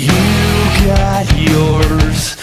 you got yours.